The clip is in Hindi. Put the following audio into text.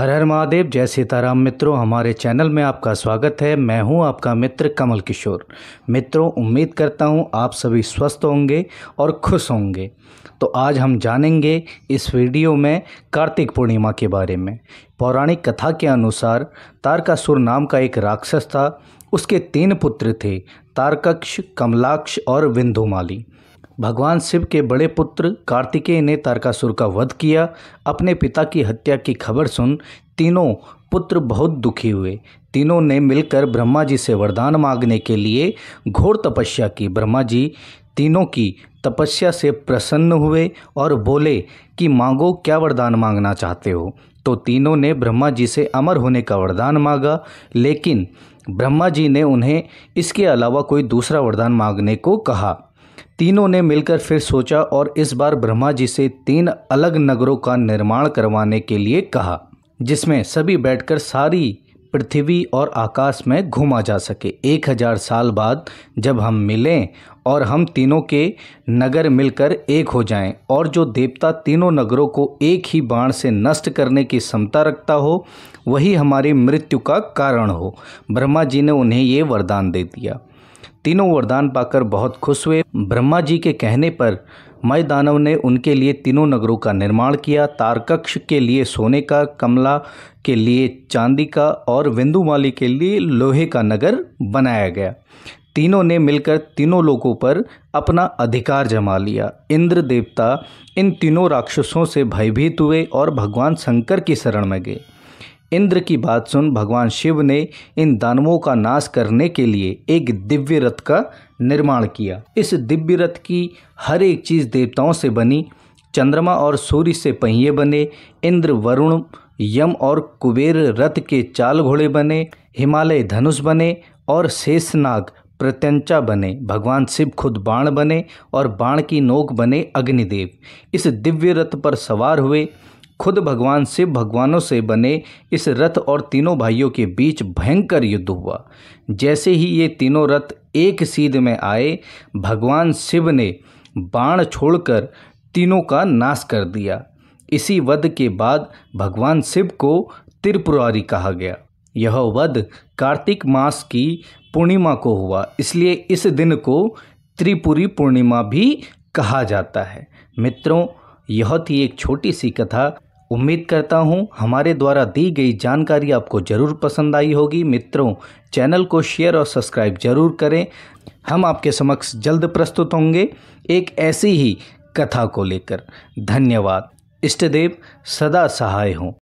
हर हर महादेव, जय सीताराम। मित्रों, हमारे चैनल में आपका स्वागत है। मैं हूँ आपका मित्र कमल किशोर। मित्रों, उम्मीद करता हूँ आप सभी स्वस्थ होंगे और खुश होंगे। तो आज हम जानेंगे इस वीडियो में कार्तिक पूर्णिमा के बारे में। पौराणिक कथा के अनुसार तारकासुर नाम का एक राक्षस था। उसके तीन पुत्र थे, तारकक्ष, कमलाक्ष और विंधुमाली भगवान शिव के बड़े पुत्र कार्तिकेय ने तारकासुर का वध किया। अपने पिता की हत्या की खबर सुन तीनों पुत्र बहुत दुखी हुए। तीनों ने मिलकर ब्रह्मा जी से वरदान मांगने के लिए घोर तपस्या की। ब्रह्मा जी तीनों की तपस्या से प्रसन्न हुए और बोले कि, मांगो, क्या वरदान मांगना चाहते हो? तो तीनों ने ब्रह्मा जी से अमर होने का वरदान मांगा। लेकिन ब्रह्मा जी ने उन्हें इसके अलावा कोई दूसरा वरदान मांगने को कहा। तीनों ने मिलकर फिर सोचा और इस बार ब्रह्मा जी से तीन अलग नगरों का निर्माण करवाने के लिए कहा, जिसमें सभी बैठकर सारी पृथ्वी और आकाश में घूमा जा सके। एक हज़ार साल बाद जब हम मिलें और हम तीनों के नगर मिलकर एक हो जाएँ और जो देवता तीनों नगरों को एक ही बाण से नष्ट करने की क्षमता रखता हो, वही हमारी मृत्यु का कारण हो। ब्रह्मा जी ने उन्हें ये वरदान दे दिया। तीनों वरदान पाकर बहुत खुश हुए। ब्रह्मा जी के कहने पर मय दानव ने उनके लिए तीनों नगरों का निर्माण किया। तारकक्ष के लिए सोने का, कमला के लिए चांदी का और विंदुमाली के लिए लोहे का नगर बनाया गया। तीनों ने मिलकर तीनों लोगों पर अपना अधिकार जमा लिया। इंद्र देवता इन तीनों राक्षसों से भयभीत हुए और भगवान शंकर की शरण में गए। इंद्र की बात सुन भगवान शिव ने इन दानवों का नाश करने के लिए एक दिव्य रथ का निर्माण किया। इस दिव्य रथ की हर एक चीज़ देवताओं से बनी, चंद्रमा और सूर्य से पहिए बने, इंद्र, वरुण, यम और कुबेर रथ के चाल घोड़े बने, हिमालय धनुष बने और शेषनाग प्रत्यंचा बने। भगवान शिव खुद बाण बने और बाण की नोक बने अग्निदेव। इस दिव्य रथ पर सवार हुए खुद भगवान शिव भगवानों से बने इस रथ और तीनों भाइयों के बीच भयंकर युद्ध हुआ। जैसे ही ये तीनों रथ एक सीध में आए, भगवान शिव ने बाण छोड़कर तीनों का नाश कर दिया। इसी वध के बाद भगवान शिव को त्रिपुरारी कहा गया। यह वध कार्तिक मास की पूर्णिमा को हुआ, इसलिए इस दिन को त्रिपुरी पूर्णिमा भी कहा जाता है। मित्रों, यह थी एक छोटी सी कथा। उम्मीद करता हूँ हमारे द्वारा दी गई जानकारी आपको ज़रूर पसंद आई होगी। मित्रों, चैनल को शेयर और सब्सक्राइब ज़रूर करें। हम आपके समक्ष जल्द प्रस्तुत होंगे एक ऐसी ही कथा को लेकर। धन्यवाद। इष्टदेव, सदा सहाय हों।